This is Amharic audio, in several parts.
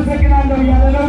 አመሰግናለሁ እያለ ነው።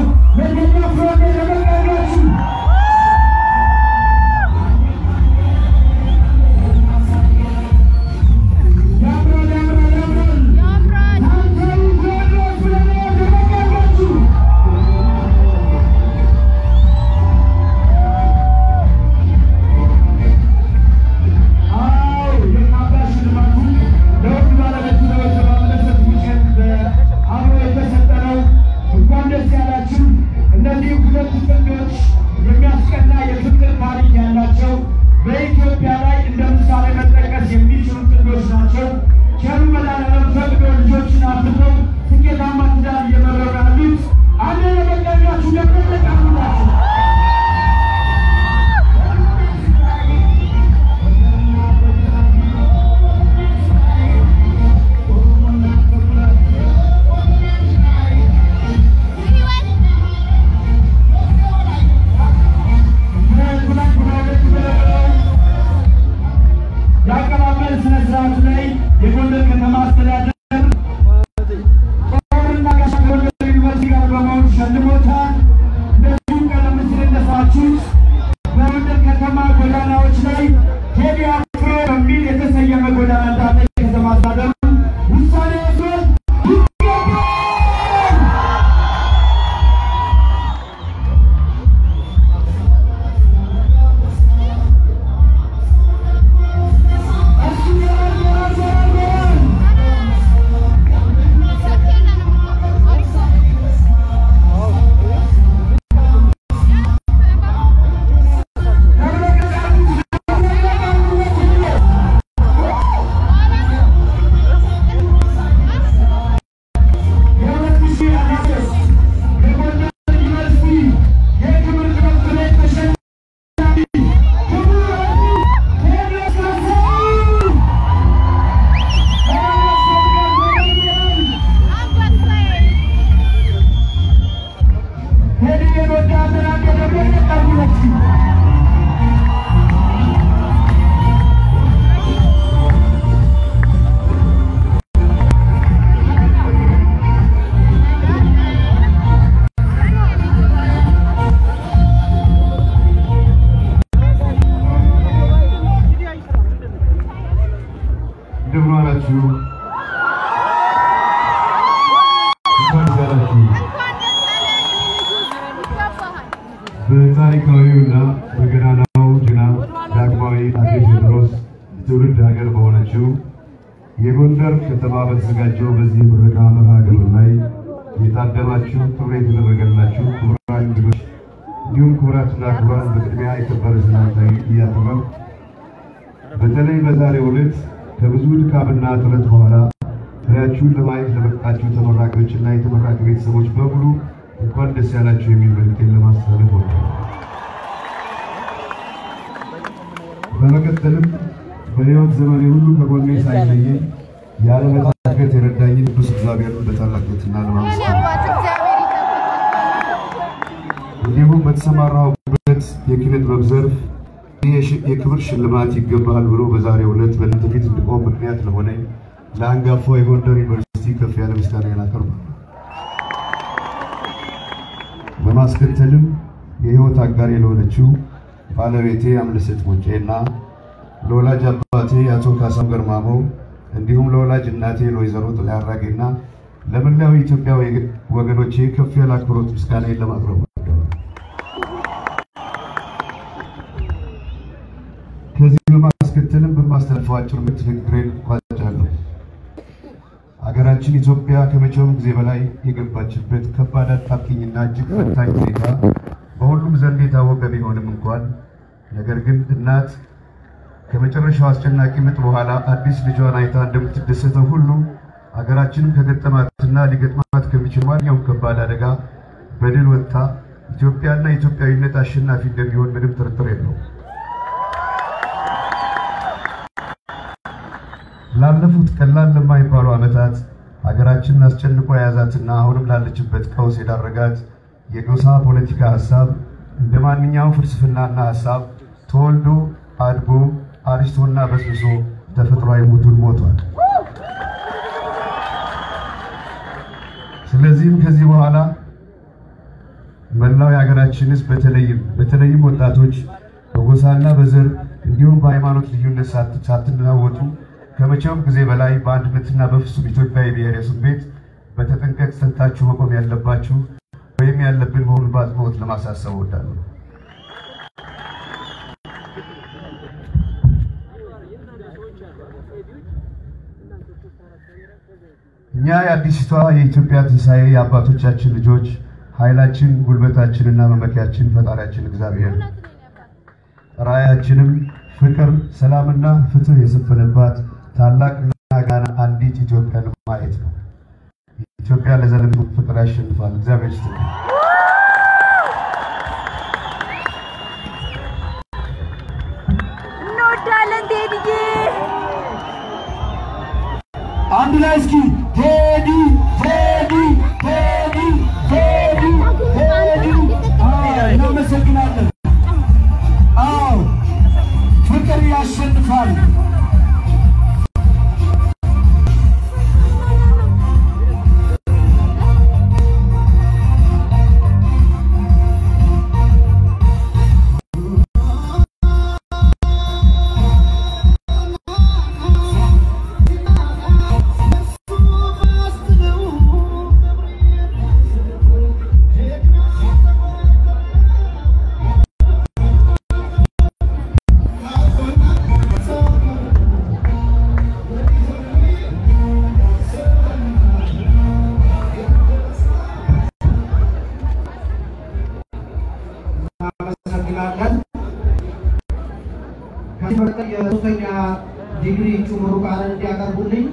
ዳግማዊ አፄ ቴዎድሮስ የትውልድ ሀገር በሆነችው የጎንደር ከተማ በተዘጋጀው በዚህ ምረቃ መርሃ ግብር ላይ የታደማችሁ ጥሪ የተደረገላችሁ ክቡራን እንግዶች እንዲሁም ክቡራትና ክቡራን በቅድሚያ የከበረ ሰላምታዬ እያቀረብኩ በተለይ በዛሬው ዕለት ከብዙ ድካምና ጥረት በኋላ ፍሬያችሁን ለማየት ለበቃችሁ ተመራቂዎችና የተመራቂ ቤተሰቦች በሙሉ እንኳን ደስ ያላችሁ የሚል መልዕክቴን ለማስተላለፍ እወዳለሁ። በመቀጠልም በሕይወት ዘመኔ ሁሉ ከጎኔ ሳይለየኝ ያለ መታከት የረዳኝን ቅዱስ እግዚአብሔርን በታላቅ ትሕትና ለማመስገን እንዲሁም በተሰማራሁበት የኪነ ጥበብ ዘርፍ የክብር ሽልማት ይገባሃል ብሎ በዛሬው ዕለት በእናንተ ፊት እንድቆም ምክንያት ለሆነኝ ለአንጋፋው የጎንደር ዩኒቨርሲቲ ከፍ ያለ ምስጋናዬን አቀርባለሁ። በማስከተልም የሕይወት አጋሬ ለሆነችው ባለቤቴ አምለሰት ሙጬና ለወላጅ አባቴ አቶ ካሳም ገርማሞ እንዲሁም ለወላጅ እናቴ ለወይዘሮ ጥላይ አራጌና ለመላው የኢትዮጵያ ወገኖቼ ከፍ ያለ አክብሮት ምስጋናዬን ለማቅረብ ከዚህ በማስከተልም በማስተላለፈው አጭር መልእክት ንግግሬን እቋጫለሁ። ሀገራችን ኢትዮጵያ ከመቼውም ጊዜ በላይ የገባችበት ከባድ አጣብቂኝና እጅግ ፈታኝ ሁኔታ በሁሉም ዘንድ የታወቀ ቢሆንም እንኳን ነገር ግን እናት ከመጨረሻው አስጨናቂ ምጥ በኋላ አዲስ ልጇን አይታ እንደምትደሰተው ሁሉ ሀገራችንም ከገጠማትና ሊገጥማት ከሚችል ማንኛውም ከባድ አደጋ በድል ወጥታ ኢትዮጵያና ኢትዮጵያዊነት አሸናፊ እንደሚሆን ምንም ጥርጥር የለውም። ላለፉት ቀላል ለማይባሉ ዓመታት ሀገራችንን አስጨንቆ የያዛትና አሁንም ላለችበት ቀውስ የዳረጋት የጎሳ ፖለቲካ ሀሳብ እንደ ማንኛውም ፍልስፍናና ሀሳብ ተወልዶ አድጎ አሪስቶና በስብሶ ተፈጥሯዊ ሞቱን ሞቷል። ስለዚህም ከዚህ በኋላ መላው የሀገራችን ሕዝብ በተለይም በተለይም ወጣቶች በጎሳና በዘር እንዲሁም በሃይማኖት ልዩነት ሳት- ሳትናወጡ ከመቼውም ጊዜ በላይ በአንድነትና በፍጹም ኢትዮጵያዊ ብሔረሰብ ቤት በተጠንቀቅ ጸንታችሁ መቆም ያለባችሁ ወይም ያለብን መሆኑን በአጽንኦት ለማሳሰብ እወዳለሁ። እኛ የአዲሲቷ የኢትዮጵያ ትንሣኤ የአባቶቻችን ልጆች ኃይላችን፣ ጉልበታችንና መመኪያችን ፈጣሪያችን እግዚአብሔር ራእያችንም ፍቅር፣ ሰላምና ፍትህ የሰፈነባት ታላቅና ጋና አንዲት ኢትዮጵያን ማየት ነው። ኢትዮጵያ ለዘላለም ፍቅር ያሸንፋል። እግዚአብሔር ይስጥልኝ። አንድ ላይ እስኪ ቴዲ ቴዲ ቴዲ ቴዲ ቴዲ። እናመሰግናለን። አዎ ፍቅር ያሸንፋል። እናመሰግናለን። ከዚህ በመቀጠል የሶስተኛ ዲግሪ እጩ እንዲያቀርቡልኝ